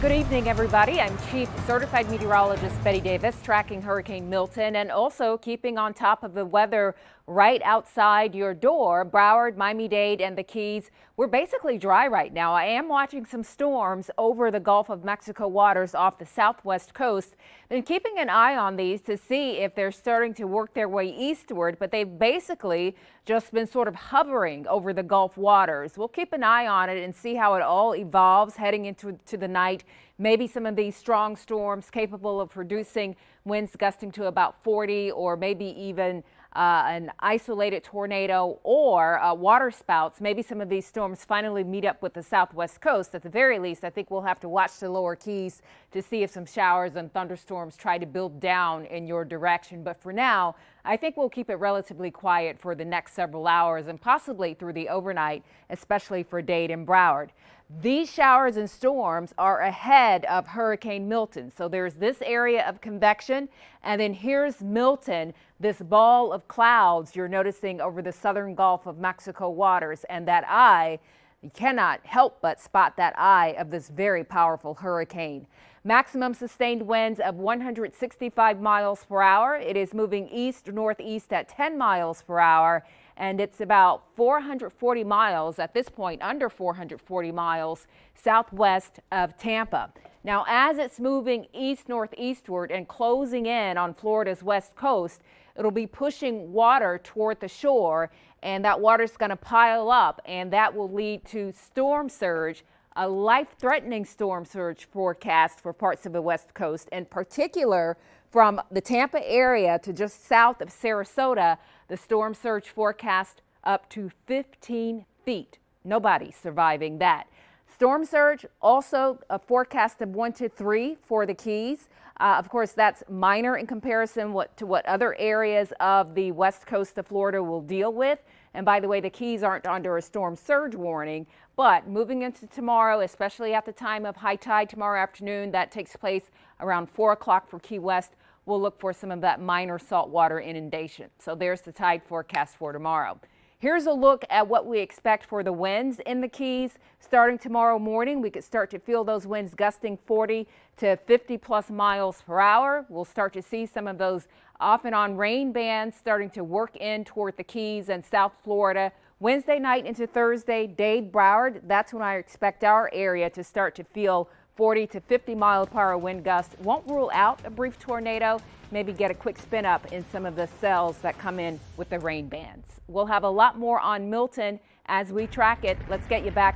Good evening, everybody. I'm Chief Certified Meteorologist Betty Davis, tracking Hurricane Milton and also keeping on top of the weather right outside your door. Broward, Miami-Dade, and the Keys. We're basically dry right now. I am watching some storms over the Gulf of Mexico waters off the southwest coast. Been keeping an eye on these to see if they're starting to work their way eastward, but they've basically just been sort of hovering over the Gulf waters. We'll keep an eye on it and see how it all evolves heading into to the night. Maybe some of these strong storms capable of producing winds gusting to about 40 or maybe even uh, an isolated tornado or uh, water spouts. Maybe some of these storms finally meet up with the southwest coast. At the very least, I think we'll have to watch the lower keys to see if some showers and thunderstorms try to build down in your direction. But for now, I think we'll keep it relatively quiet for the next several hours and possibly through the overnight, especially for Dade and Broward. These showers and storms are ahead of Hurricane Milton. So there's this area of convection, and then here's Milton, this ball of clouds you're noticing over the southern Gulf of Mexico waters, and that eye you cannot help but spot that eye of this very powerful hurricane. Maximum sustained winds of 165 miles per hour. It is moving east northeast at 10 miles per hour and it's about 440 miles at this point, under 440 miles southwest of Tampa. Now, as it's moving east northeastward and closing in on Florida's west coast, it'll be pushing water toward the shore, and that water's going to pile up, and that will lead to storm surge a life-threatening storm surge forecast for parts of the west coast, in particular from the Tampa area to just south of Sarasota, the storm surge forecast up to 15 feet. Nobody surviving that. Storm surge, also a forecast of one to three for the Keys. Uh, of course, that's minor in comparison what, to what other areas of the west coast of Florida will deal with. And by the way, the Keys aren't under a storm surge warning, but moving into tomorrow, especially at the time of high tide tomorrow afternoon, that takes place around 4 o'clock for Key West. We'll look for some of that minor saltwater inundation. So there's the tide forecast for tomorrow. Here's a look at what we expect for the winds in the Keys. Starting tomorrow morning, we could start to feel those winds gusting 40 to 50 plus miles per hour. We'll start to see some of those off and on rain bands starting to work in toward the Keys and South Florida. Wednesday night into Thursday, Dade Broward, that's when I expect our area to start to feel 40 to 50 mile per hour wind gusts. Won't rule out a brief tornado. Maybe get a quick spin up in some of the cells that come in with the rain bands. We'll have a lot more on Milton as we track it. Let's get you back.